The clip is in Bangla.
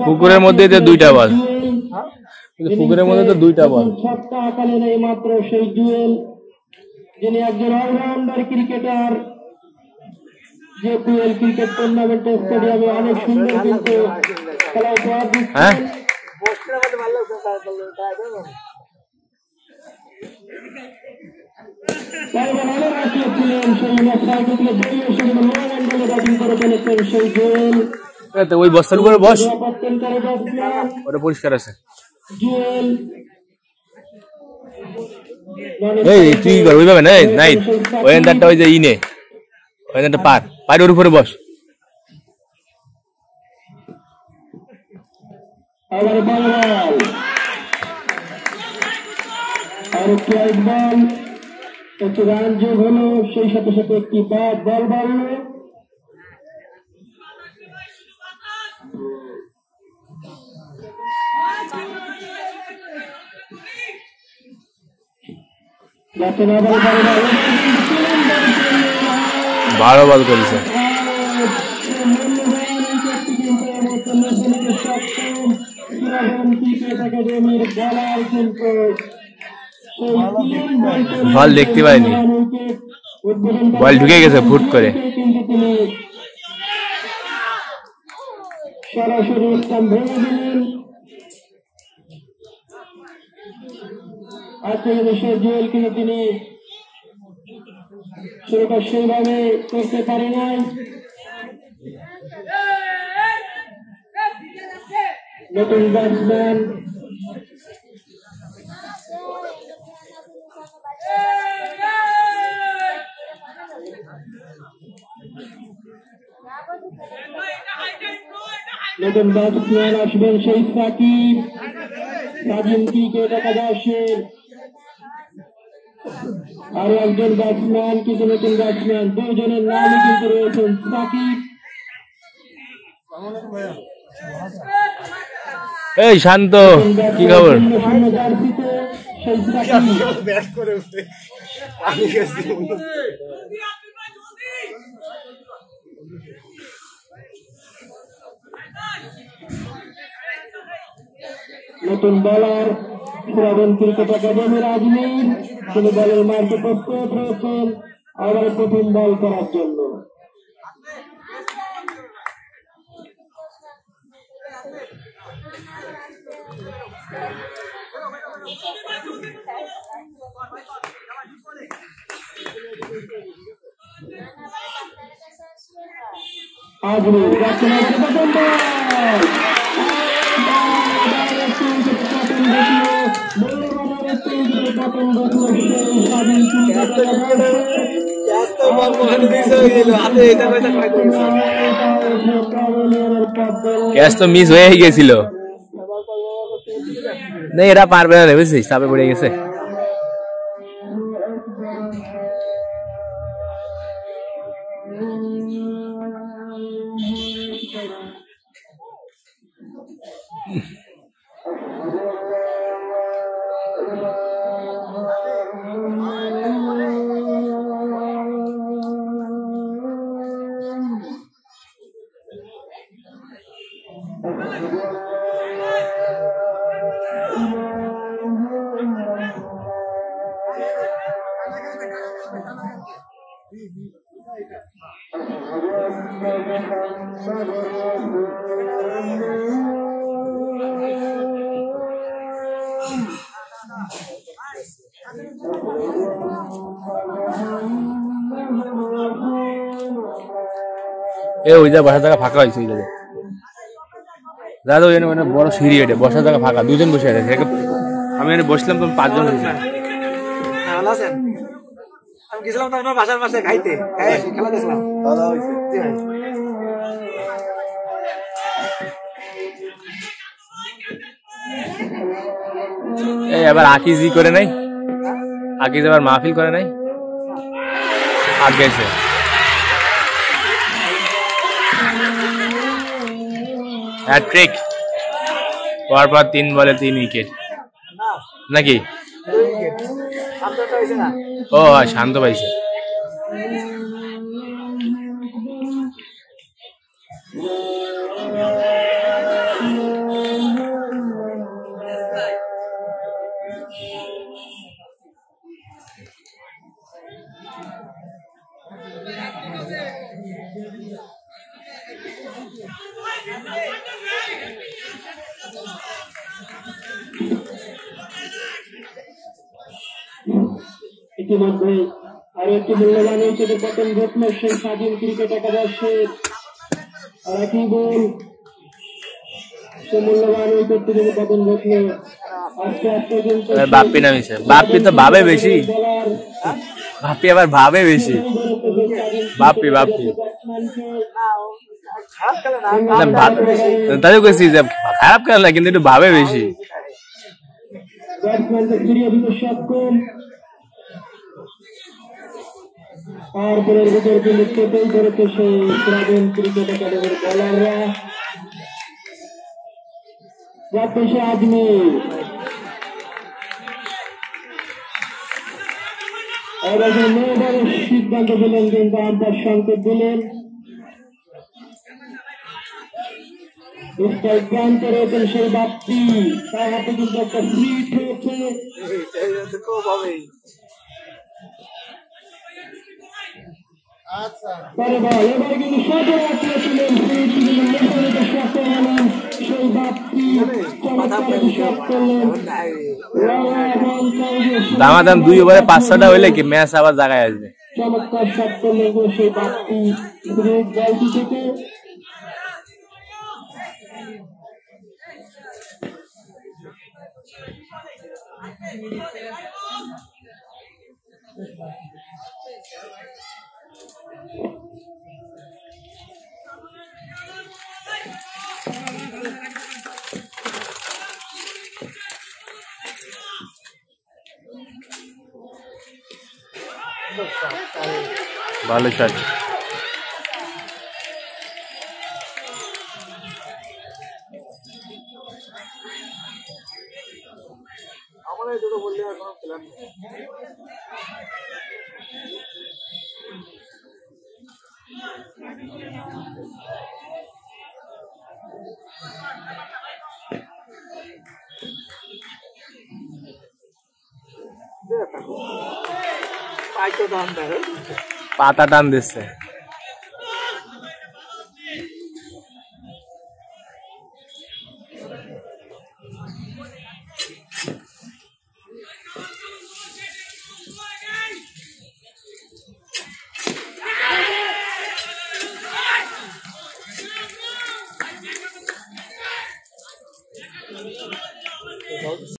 পুকুরের মধ্যে যে দুইটা বল পুকুরের মধ্যে তো দুইটা বল এই মাত্র সেই জুয়েল যিনি একজন অলরাউন্ডার ক্রিকেটার যে জুয়েল ক্রিকেট টুর্নামেন্টের স্টেডিয়ামে অনেক সুন্দর কিন্তু। হ্যাঁ? ওই বস্তার উপরে বস। ওটা পরিষ্কার আছে। এই, তুই কর ওইভাবে না নাই ওই ওই যে ইনে ওই এন্দারটা পার। পার ওর উপরে বস। আবার বল আর একটি আউট বল। একটু রান যোগ হলো, সেই সাথে সাথে একটি ব্যাট বল বাড়লো ভালো বল করেছে। বল দেখতে পাইনি। বল ঢুকে গেছে ফুট করে। জুয়েল তিনি সেটা সেইভাবে করতে পারে নাই নতুন ব্যাটসম্যান নতুন ব্যাটসম্যান আসবেন সেই সাকিব সাজিম দেখা যাচ্ছে আরও একজন ব্যাটসম্যান কিছু নতুন ব্যাটসম্যান দুজনের নামই কিন্তু রয়েছেন সাকিব এই, শান্ত, কি খবর? নতুন বলার শ্রাবণ ক্রিকেট একাডেমির আজমির তিনি বলের মার্কে প্রস্তুত রয়েছেন? আবার প্রথম বল করার জন্য। না প্রথম বল ক্যাচ তো মিস হয়ে গেছিল। না এরা পারবে না বুঝছিস? চাপে পড়ে গেছে। এ ওই যা বসার জায়গা ফাঁকা হয়েছে ওই জায়গায়। দাদা ওই মানে বড় সিঁড়ি এটা বসার জায়গা ফাঁকা দুজন বসে আছে। আমি এখানে বসলাম পাঁচজন হ্যাঁ, ভালো আছেন? আমি গেছিলাম তো আপনার বাসার পাশে খাইতে খেলা দেখলাম জি এই আবার আকিজ ই করে নাই? আকিজ আবার মাহফিল করে নাই? আগ হ্যাট্রিক পরপর তিন বলে তিন উইকেট নাকি? ও হয় শান্ত পাইছে। ইতিমধ্যে আরও একটি মূল্যবান উইকেটের পতন ঘটল সেই স্বাধীন ক্রিকেট একাদশের আর একই বল সে মূল্যবান উইকেট থেকে পতন ঘটল। আজকে আজ পর্যন্ত এবার বাপ্পি নামিছে বাপ্পি তো ভাবে বেশি। বাপ্পি আবার ভাবে বেশি। বাপ্পি বাপ্পি। তাই কইছি যে খারাপ খেলে কিন্তু একটু ভাবে বেশি। তারপরের ভিতর কিন্তু চেপেই ধরেছে সেই গ্রামীণ ক্রিকেট একাডেমির বলাররা অবশ্য মেয়েদের সিদ্ধান্ত দিলেন কিন্তু আম্পায়ার সংকেত দিলেন। স্ট্রাইক প্রান্তে রয়েছেন সেই বাপ্তি তার হাতে কিন্তু একটা ফ্রি খেয়েছে পরে বল এবার কিন্তু সজোর আটলেছিলেন সেই তিনি নির্ধারিত শট হলেন সেই বাপ্তি চমৎকার শট করলেন। রানা এবং চৌধুরী দামাদাম দুই ওভারে পাঁচ ছটা হইলে কি ম্যাচ আবার জায়গায় আসবে? চমৎকার শট করলেন সেই বাপ্তি গ্রেট বলটি থেকে ভালো শট আমার এই দুটো বললে আর কোনো প্ল্যান নেই পাইতো দাম দেয় পাতা টান দিচ্ছে